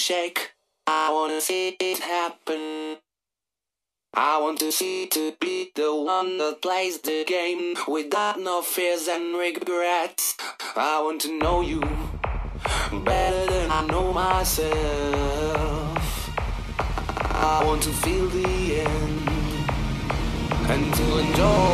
shake. I wanna see it happen. I want to see to be the one that plays the game without no fears and regrets. I want to know you better than I know myself. I want to feel the end and to enjoy.